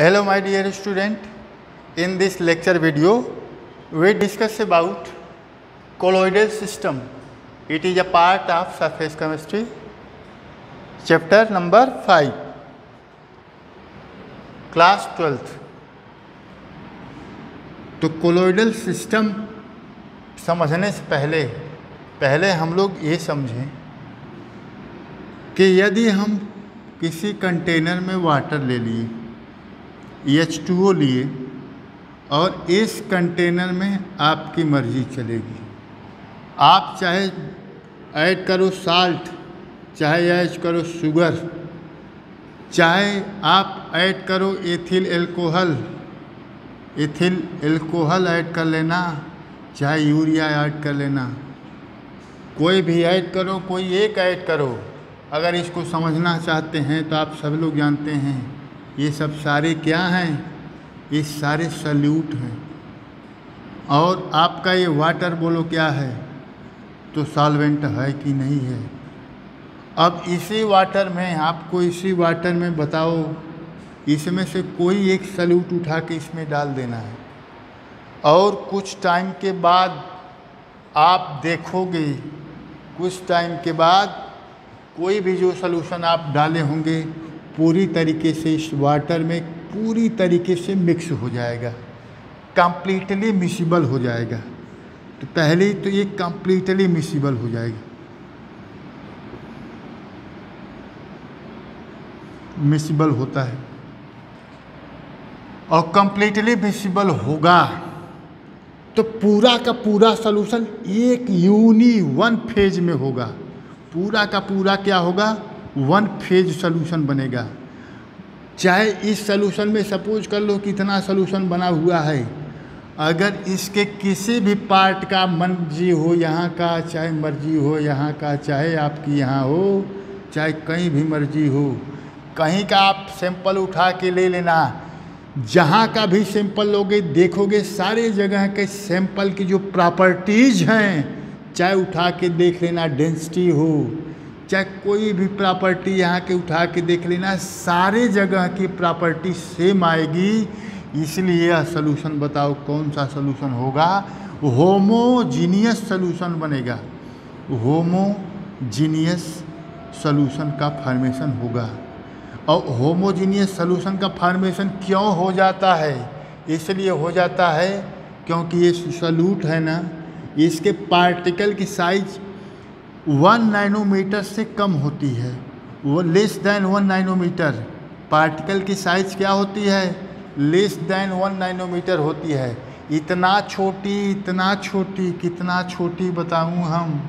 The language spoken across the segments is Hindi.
Hello my dear student, in this lecture video we discuss about colloidal system. It is a part of surface chemistry, chapter number 5, class 12th. तो कोलोइडल सिस्टम समझने से पहले पहले हम लोग ये समझें कि यदि हम किसी कंटेनर में वाटर ले लिए एच टू ओ लिए और इस कंटेनर में आपकी मर्ज़ी चलेगी। आप चाहे ऐड करो साल्ट चाहे ऐड करो शुगर चाहे आप ऐड करो ethyl alcohol ethyl alcohol add कर लेना, चाहे यूरिया ऐड कर लेना। कोई भी ऐड करो, कोई एक ऐड करो। अगर इसको समझना चाहते हैं तो आप सब लोग जानते हैं। ये सब सारे क्या हैं? ये सारे सल्यूट हैं। और आपका ये वाटर बोलो क्या है? तो सॉल्वेंट है कि नहीं है? अब इसी वाटर में, आपको इसी वाटर में बताओ, इसमें से कोई एक सल्यूट उठा के इसमें डाल देना है। और कुछ टाइम के बाद आप देखोगे, कुछ टाइम के बाद कोई भी जो सलूशन आप डाले होंगे पूरी तरीके से इस वाटर में पूरी तरीके से मिक्स हो जाएगा। कम्प्लीटली मिसिबल हो जाएगा। तो पहले तो ये कम्प्लीटली मिसिबल हो जाएगा। मिसिबल होता है। और कम्प्लीटली मिसिबल होगा तो पूरा का पूरा सलूशन एक यूनी वन फ़ेज़ में होगा। पूरा का पूरा क्या होगा? वन फ़ेज़ सलूशन बनेगा। चाहे इस सलूशन में सपोज़ कर लो कितना सलूशन बना हुआ है। अगर इसके किसी भी पार्ट का मर्ज़ी हो, यहाँ का, चाहे मर्ज़ी हो, यहाँ का, चाहे आपकी यहाँ हो, चाहे कहीं भी मर्ज़ी हो, कहीं का आप सैंपल उठा के ले लेना। जहाँ का भी सैंपल लोगे, देखोगे सारे जगह के सैंपल की जो प्रॉपर्टीज़ हैं, चाहे उठा के देख लेना डेंसिटी हो चाहे कोई भी प्रॉपर्टी यहाँ के उठा के देख लेना, सारे जगह की प्रॉपर्टी सेम आएगी। इसलिए यह बताओ, कौन सा सलूशन होगा? होमोजीनियस सलूशन बनेगा। होमोजीनियस सलूशन का फॉर्मेशन होगा। और होमोजीनियस सलूशन का फॉर्मेशन क्यों हो जाता है? इसलिए हो जाता है क्योंकि ये सलूट है ना, इसके पार्टिकल की साइज़ वन नाइनोमीटर से कम होती है। वो less than one nanometer particle की साइज़ क्या होती है? लेस दैन वन नाइनोमीटर होती है। इतना छोटी इतना छोटी, कितना छोटी बताऊँ हम।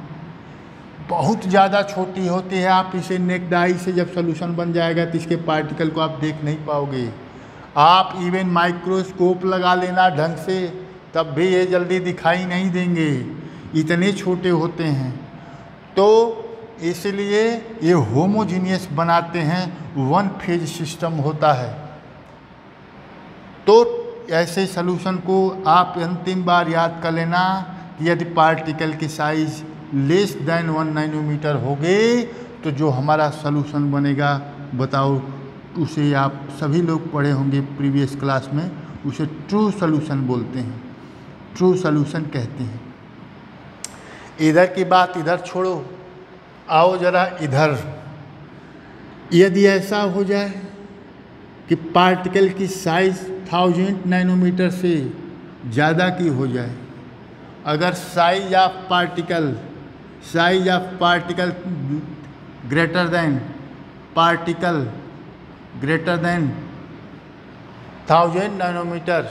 बहुत ज़्यादा छोटी होती है। आप इसे नेकडाई से जब सोल्यूशन बन जाएगा तो इसके पार्टिकल को आप देख नहीं पाओगे। आप इवन माइक्रोस्कोप लगा लेना ढंग से, तब भी ये जल्दी दिखाई नहीं देंगे। इतने छोटे होते हैं। तो इसलिए ये होमोजीनियस बनाते हैं वन फ़ेज़ सिस्टम होता है। तो ऐसे सलूशन को आप अंतिम बार याद कर लेना कि यदि पार्टिकल की size less than one nanometer हो गए तो जो हमारा सलूशन बनेगा, बताओ, उसे आप सभी लोग पढ़े होंगे प्रीवियस क्लास में, उसे ट्रू सलूशन बोलते हैं। ट्रू सलूशन कहते हैं। इधर की बात इधर छोड़ो। आओ ज़रा इधर। यदि ऐसा हो जाए कि पार्टिकल की साइज़ थाउज़ेंड नैनोमीटर से ज़्यादा की हो जाए, अगर size of particle, size of particle greater than particle greater than thousand nanometer,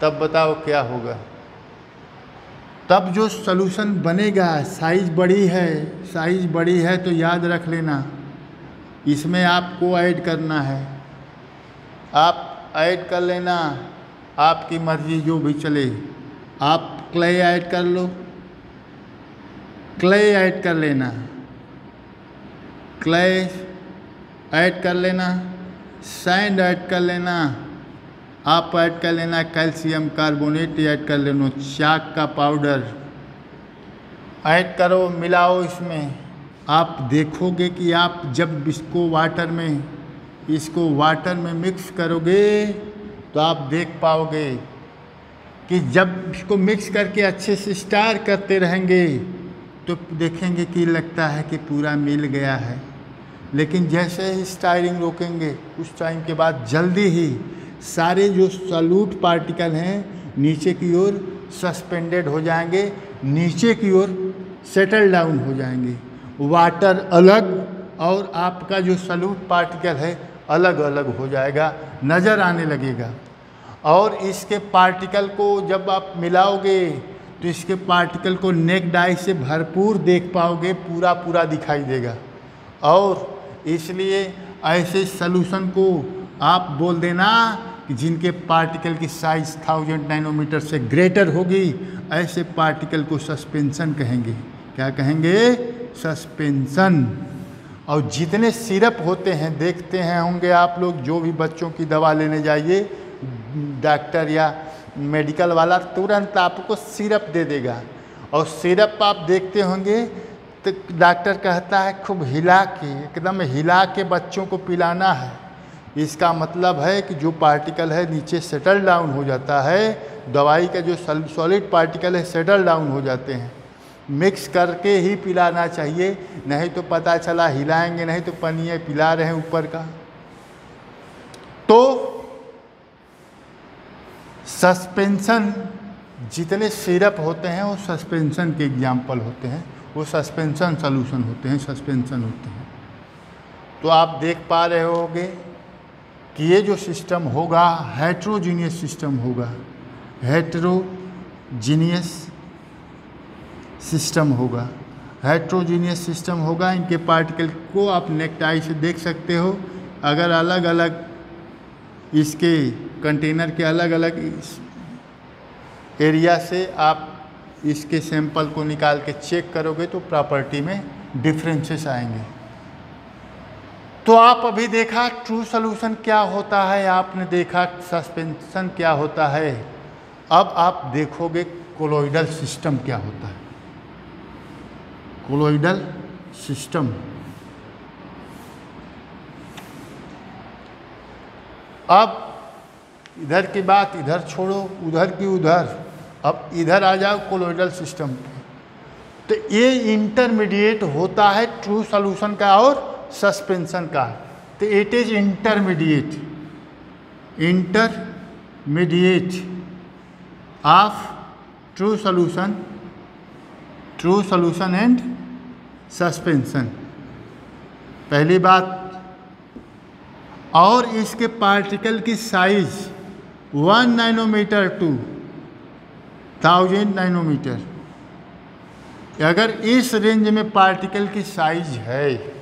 तब बताओ क्या होगा? तब जो सलूशन बनेगा साइज़ बड़ी है साइज़ बड़ी है तो याद रख लेना। इसमें आपको ऐड करना है। आप ऐड कर लेना, आपकी मर्ज़ी जो भी चले। आप क्ले ऐड कर लो। क्ले ऐड कर लेना। क्ले ऐड कर लेना। सैंड ऐड कर लेना। आप ऐड कर लेना कैल्शियम कार्बोनेट, ऐड कर लेना चाक का पाउडर। ऐड करो, मिलाओ इसमें। आप देखोगे कि आप जब इसको वाटर में, इसको वाटर में मिक्स करोगे तो आप देख पाओगे कि जब इसको मिक्स करके अच्छे से स्टार करते रहेंगे तो देखेंगे कि लगता है कि पूरा मिल गया है। लेकिन जैसे ही स्टायरिंग रोकेंगे, उस टाइम के बाद जल्दी ही सारे जो सल्यूट पार्टिकल हैं, नीचे की ओर सस्पेंडेड हो जाएँगे, नीचे की ओर सेटल डाउन हो जाएँगे। वाटर अलग और आपका जो सल्यूट पार्टिकल है अलग अलग हो जाएगा, नज़र आने लगेगा। और इसके पार्टिकल को जब आप मिलाओगे तो इसके पार्टिकल को नेक डाई से भरपूर देख पाओगे पूरा पूरा दिखाई देगा। और इसलिए ऐसे सलूशन को आप बोल देना कि जिनके पार्टिकल की साइज़ थाउज़ेंड नैनोमीटर से ग्रेटर होगी, ऐसे पार्टिकल को सस्पेंशन कहेंगे। क्या कहेंगे? सस्पेंशन और जितने सिरप होते हैं, देखते हैं होंगे आप लोग, जो भी बच्चों की दवा लेने जाइए डॉक्टर या मेडिकल वाला तुरंत आपको सिरप दे देगा। और सिरप आप देखते होंगे तो डॉक्टर कहता है, खूब हिला के, एकदम हिला के बच्चों को पिलाना है। इसका मतलब है कि जो पार्टिकल है नीचे सेटल डाउन हो जाता है, दवाई का जो सॉलिड पार्टिकल है सेटल डाउन हो जाते हैं। मिक्स करके ही पिलाना चाहिए, नहीं तो पता चला हिलाएँगे, नहीं तो पनिए पिला रहे हैं ऊपर का। तो सस्पेंशन जितने सिरप होते हैं, वो सस्पेंशन के एग्ज़ाम्पल होते हैं। वो सस्पेंशन सॉल्यूशन होते हैं सस्पेंशन होते हैं। तो आप देख पा रहे होगे कि ये जो सिस्टम होगा हेट्रोजीनियस सिस्टम होगा हेट्रोजीनियस सिस्टम होगा। हेट्रोजीनियस सिस्टम होगा, इनके पार्टिकल को आप नेकटाई से देख सकते हो। अगर अलग अलग इसके कंटेनर के अलग अलग एरिया से आप इसके सैंपल को निकाल के चेक करोगे तो प्रॉपर्टी में डिफरेंसेस आएँगे। तो आप अभी देखा ट्रू सोल्यूशन क्या होता है? आपने देखा सस्पेंशन क्या होता है? अब आप देखोगे कोलोइडल सिस्टम क्या होता है। कोलोइडल सिस्टम अब इधर की बात इधर छोड़ो, उधर की उधर। अब इधर आ जाओ कोलोइडल सिस्टम तो ये इंटरमीडिएट होता है ट्रू सॉल्यूशन का और सस्पेंशन का तो it is intermediate intermediate of true solution true solution and suspension पहली बात, और इसके पार्टिकल की size one nanometer to thousand nanometer अगर इस रेंज में पार्टिकल की साइज़ है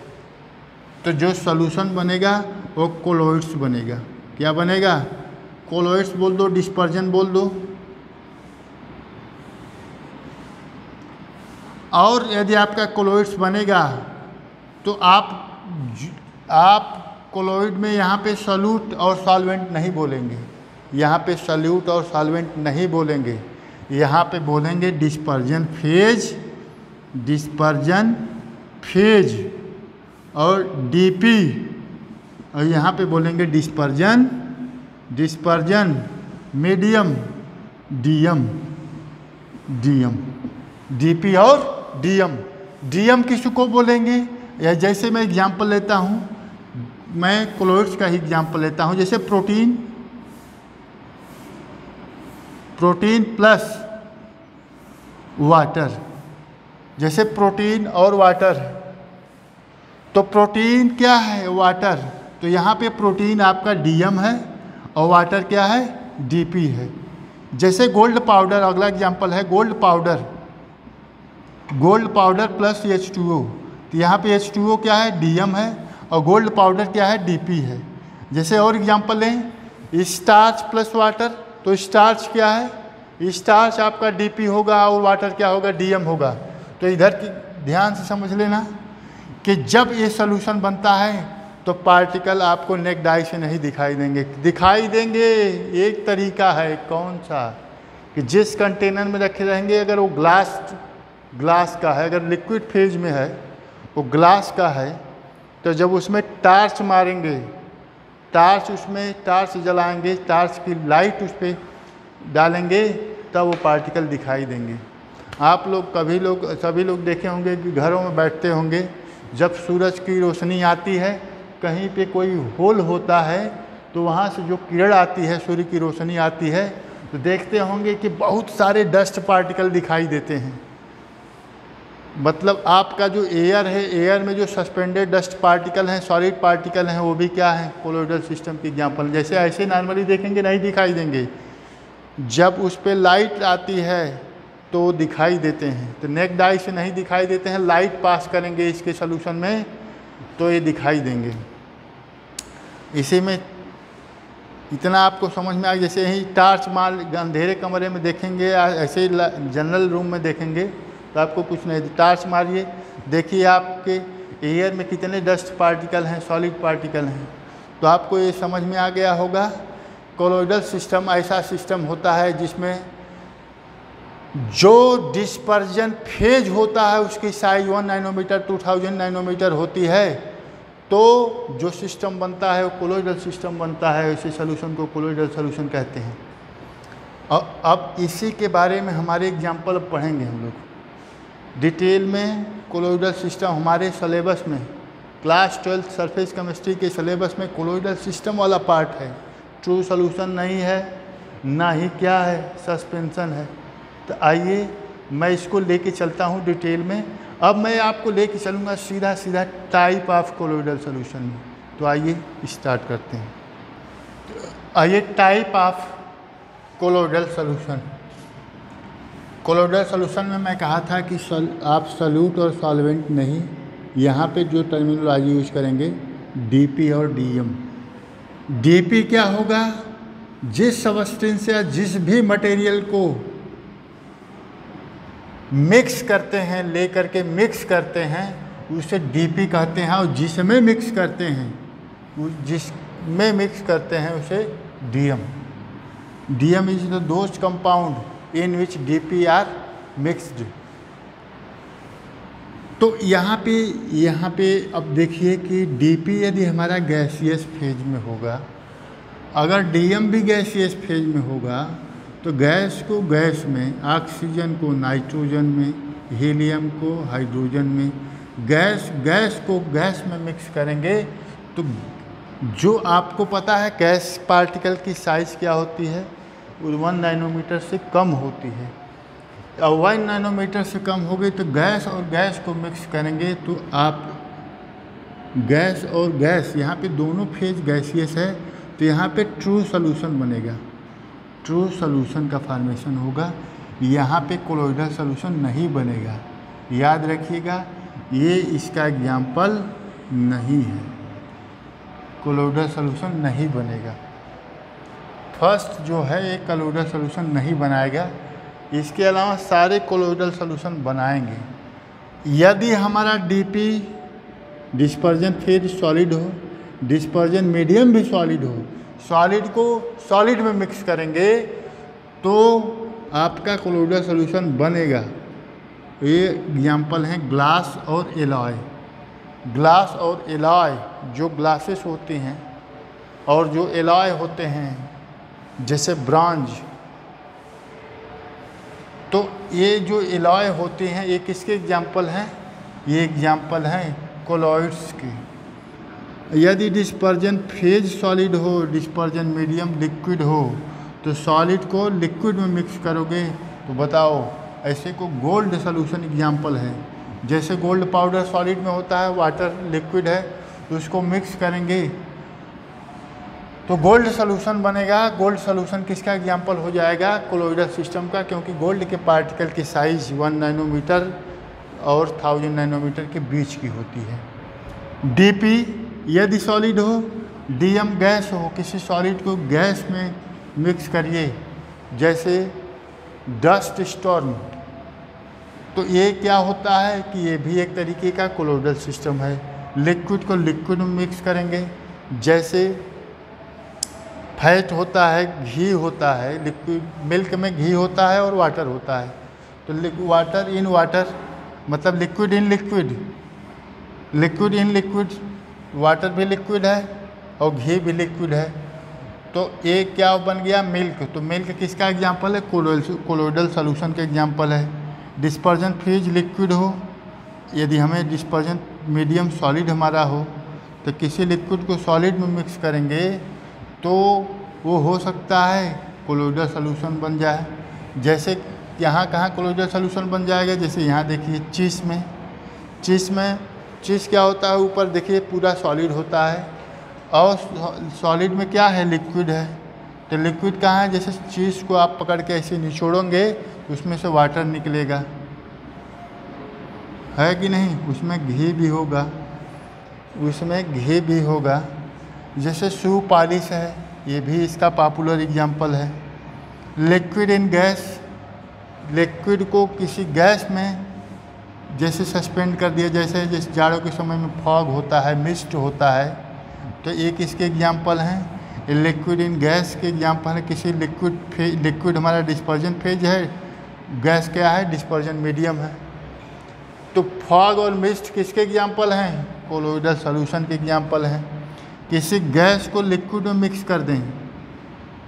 तो जो सॉल्यूशन बनेगा, वो कोलोइड्स बनेगा। क्या बनेगा? कोलोइड्स बोल दो डिस्पर्जन बोल दो। और यदि आपका कोलोइड्स बनेगा तो आप आप कोलोइड में यहाँ पे सल्यूट और सॉल्वेंट नहीं बोलेंगे। यहाँ पे सल्यूट और सॉल्वेंट नहीं बोलेंगे। यहाँ पे बोलेंगे डिस्पर्जन फ़ेज़ डिस्पर्जन फ़ेज़ और डीपी और यहाँ पे बोलेंगे dispersion dispersion medium DM DM DP और डीएम डीएम किसको बोलेंगे? या जैसे मैं एग्जांपल लेता हूँ, मैं क्लोइड्स का ही एग्जांपल लेता हूँ, जैसे प्रोटीन प्रोटीन प्लस वाटर जैसे प्रोटीन और वाटर तो प्रोटीन क्या है? वाटर तो यहाँ पे प्रोटीन आपका डीएम है और वाटर क्या है? डीपी है। जैसे गोल्ड पाउडर अगला एग्जांपल है gold powder gold powder plus H two O तो यहाँ पे एच टू ओ क्या है? डीएम है और गोल्ड पाउडर क्या है? डीपी है। जैसे और एग्जांपल लें स्टार्च प्लस वाटर तो स्टार्च क्या है? स्टार्च आपका डीपी होगा और वाटर क्या होगा? डीएम होगा। तो इधर की ध्यान से समझ लेना। कि जब ये सोल्यूशन बनता है तो पार्टिकल आपको नेक डाई से नहीं दिखाई देंगे। दिखाई देंगे, एक तरीका है, कौन सा? कि जिस कंटेनर में रखे रहेंगे, अगर वो ग्लास ग्लास का है, अगर लिक्विड फ़ेज़ में है, वो ग्लास का है तो जब उसमें टार्च मारेंगे टार्च उसमें टार्च जलाएँगे टार्च की लाइट उस पर डालेंगे, तब वो पार्टिकल दिखाई देंगे। आप लोग, कभी लोग, सभी लोग देखे होंगे कि घरों में बैठते होंगे जब सूरज की रोशनी आती है, कहीं पे कोई होल होता है तो वहाँ से जो किरण आती है, सूर्य की रोशनी आती है तो देखते होंगे कि बहुत सारे डस्ट पार्टिकल दिखाई देते हैं। मतलब आपका जो एयर है एयर में जो सस्पेंडेड डस्ट पार्टिकल हैं सॉलिड पार्टिकल हैं, वो भी क्या हैं? कोलोइडल सिस्टम के एग्ज़ाम्पल जैसे ऐसे नॉर्मली देखेंगे, नहीं दिखाई देंगे। जब उस पर लाइट आती है तो दिखाई देते हैं। तो नेक डाई से नहीं दिखाई देते हैं लाइट पास करेंगे इसके सोल्यूशन में तो ये दिखाई देंगे। इसी में इतना आपको समझ में आ जैसे ही टार्च मार अंधेरे कमरे में देखेंगे, या ऐसे ही जनरल रूम में देखेंगे तो आपको कुछ नहीं टार्च मारिए। देखिए आपके एयर में कितने डस्ट पार्टिकल हैं सॉलिड पार्टिकल हैं। तो आपको ये समझ में आ गया होगा कोलोइडल सिस्टम ऐसा सिस्टम होता है जिसमें जो डिस्पर्जन फ़ेज़ होता है, उसकी size one nanometer to thousand nanometer होती है तो जो सिस्टम बनता है, वो कोलोइडल सिस्टम बनता है, इसी सोल्यूशन को कोलोइडल सोल्यूशन कहते हैं। और अब इसी के बारे में हमारे एग्ज़ाम्पल पढ़ेंगे हम लोग। डिटेल में कोलोइडल सिस्टम हमारे सलेबस में क्लास ट्वेल्थ सरफेस केमिस्ट्री के सलेबस में कोलोइडल सिस्टम वाला पार्ट है। ट्रू सोल्यूशन नहीं है, ना ही क्या है सस्पेंशन है। तो आइए मैं इसको लेके चलता हूँ डिटेल में। अब मैं आपको लेके चलूँगा सीधा सीधा टाइप ऑफ़ कोलोइडल सोल्यूशन में। तो आइए स्टार्ट करते हैं। आइए type of colloidal solution colloidal solution में मैं कहा था कि सल, आप सल्यूट और सॉल्वेंट नहीं यहाँ पे जो टर्मिनोलॉजी यूज़ करेंगे डीपी और डीएम डीपी क्या होगा? जिस सबस्टेंस या जिस भी मटेरियल को मिक्स करते हैं ले करके मिक्स करते हैं, उसे डीपी कहते हैं और जिसमें मिक्स करते हैं जिसमें मिक्स करते हैं उसे डीएम डीएम इज़ द दोस्त compound in which DP are mixed तो यहाँ पे यहाँ पे अब देखिए कि डीपी यदि हमारा गैसियस फ़ेज़ में होगा, अगर डीएम भी गैसियस फ़ेज़ में होगा तो गैस को गैस में, ऑक्सीजन को नाइट्रोजन में, हीलियम को हाइड्रोजन में, गैस गैस को गैस में मिक्स करेंगे तो जो आपको पता है गैस पार्टिकल की साइज़ क्या होती है, वो वन नाइनोमीटर से कम होती है। और वन नाइनोमीटर से कम हो गई तो गैस और गैस को मिक्स करेंगे तो आप गैस और गैस, यहाँ पे दोनों फ़ेज़ गैसियस है तो यहाँ पे ट्रू सोल्यूशन बनेगा। ट्रू सोल्यूशन का फॉर्मेशन होगा। यहाँ पे कोलोइडल सोल्यूशन नहीं बनेगा। याद रखिएगा, ये इसका एग्ज़ाम्पल नहीं है। कोलोइडल सोल्यूशन नहीं बनेगा। फ़र्स्ट जो है, ये कोलोइडल सोल्यूशन नहीं बनाएगा। इसके अलावा सारे कोलोइडल सोल्यूशन बनाएँगे। यदि हमारा डीपी डिस्पर्जन फिर सॉलिड हो डिस्पर्जन मीडियम भी सॉलिड हो सॉलिड को सॉलिड में मिक्स करेंगे तो आपका कोलोइडल सोल्यूशन बनेगा। ये एग्ज़ाम्पल हैं ग्लास और एलॉय ग्लास और एलॉय जो ग्लासेस होते हैं और जो एलॉय होते हैं, जैसे ब्रांज तो ये जो एलॉय होते हैं, ये किसके एग्ज़ाम्पल हैं? ये एग्ज़ाम्पल हैं कोलॉइड्स के। यदि डिस्पर्जन फ़ेज़ सॉलिड हो डिस्पर्जन मीडियम लिक्विड हो तो सॉलिड को लिक्विड में मिक्स करोगे तो बताओ, ऐसे को गोल्ड सोल्यूशन एग्ज़ाम्पल है। जैसे गोल्ड पाउडर सॉलिड में होता है वाटर लिक्विड है तो उसको मिक्स करेंगे। तो गोल्ड सोल्यूशन बनेगा। गोल्ड सोल्यूशन किसका एग्ज़ाम्पल हो जाएगा? कोलोइडल सिस्टम का, क्योंकि गोल्ड के पार्टिकल की साइज़ वन नैनोमीटर और थाउज़ेंड नैनोमीटर के बीच की होती है। डीपी यदि सॉलिड हो डीएम गैस हो, किसी सॉलिड को गैस में मिक्स करिए, जैसे डस्ट स्टॉर्म तो ये क्या होता है कि ये भी एक तरीके का कोलोडल सिस्टम है। लिक्विड को लिक्विड में मिक्स करेंगे, जैसे फैट होता है, घी होता है लिक्विड मिल्क में घी होता है और वाटर होता है। तो वाटर इन वाटर मतलब liquid in liquid liquid in liquid water भी लिक्विड है और घी भी लिक्विड है। तो एक क्या बन गया? मिल्क। तो मिल्क किसका एग्ज़ाम्पल है? कोलोइडल सोल्यूशन का एग्ज़ाम्पल है। डिस्पर्जन फ्रीज लिक्विड हो। यदि हमें डिस्पर्जन मीडियम सॉलिड हमारा हो तो किसी लिक्विड को सॉलिड में मिक्स करेंगे तो वो हो सकता है कोलोइडल सोल्यूशन बन जाए। जैसे यहाँ कहाँ कोलोइडल सोल्यूशन बन जाएगा? जैसे यहाँ देखिए चीज़ में। चीज़ में चीज़ क्या होता है? ऊपर देखिए, पूरा सॉलिड होता है। और सॉलिड में क्या है? लिक्विड है। तो लिक्विड कहाँ है? जैसे चीज़ को आप पकड़ के ऐसे निचोड़ोगे तो उसमें से वाटर निकलेगा। है कि नहीं? उसमें घी भी होगा। उसमें घी भी होगा। जैसे शू पॉलिश है, ये भी इसका पॉपुलर एग्जांपल है। लिक्विड इन गैस लिक्विड को किसी गैस में जैसे सस्पेंड कर दिया, जैसे जैसे जाड़ों के समय में फॉग होता है मिस्ट होता है तो एक इसके एग्जांपल हैं। लिक्विड इन गैस के एग्जांपल है। किसी लिक्विड फ़ेज़ लिक्विड हमारा डिस्पर्जन फ़ेज़ है। गैस क्या है? डिस्पर्जन मीडियम है। तो फॉग और मिस्ट किसके एग्ज़ाम्पल हैं? कोलोइडल सोल्यूशन के एग्ज़ाम्पल हैं। किसी गैस को लिक्विड में मिक्स कर दें।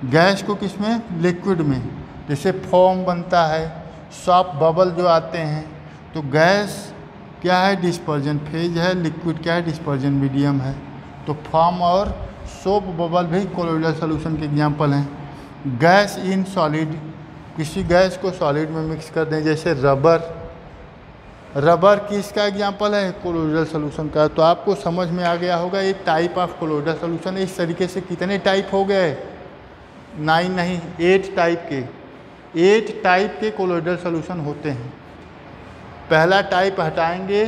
गैस को किसमें? लिक्विड में। जैसे फॉर्म बनता है सॉफ्ट बबल जो आते हैं तो गैस क्या है? डिस्पर्जन फ़ेज़ है लिक्विड क्या है? डिस्पर्जन मीडियम है। तो फॉर्म और सोप बबल भी कोलोइडल सोल्यूशन के एग्ज़ाम्पल हैं। गैस इन सॉलिड किसी गैस को सॉलिड में मिक्स कर दें, जैसे रबर रबर किसका एग्ज़ाम्पल है? कोलोइडल सोल्यूशन का। तो आपको समझ में आ गया होगा, ये टाइप ऑफ़ कोलोइडल सोल्यूशन इस तरीके से कितने टाइप हो गए? नाइन नहीं एट टाइप के। एट टाइप के कोलोइडल सोल्यूशन होते हैं। पहला टाइप हटाएँगे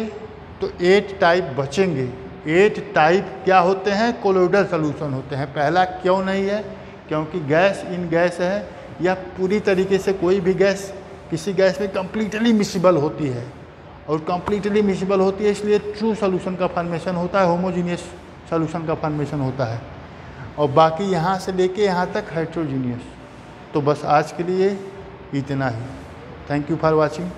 तो एट टाइप बचेंगे। एट टाइप क्या होते हैं? कोलोइडल सोल्यूशन होते हैं। पहला क्यों नहीं है? क्योंकि गैस इन गैस है, या पूरी तरीके से कोई भी गैस किसी गैस में कम्प्लीटली मिसिबल होती है। और कम्प्लीटली मिसिबल होती है, इसलिए ट्रू सोल्यूशन का फॉर्मेशन होता है होमोजीनियस सोल्यूशन का फॉर्मेशन होता है। और बाकी यहाँ से लेके यहाँ तक हाइड्रोजीनियस तो बस आज के लिए इतना ही। Thank you for watching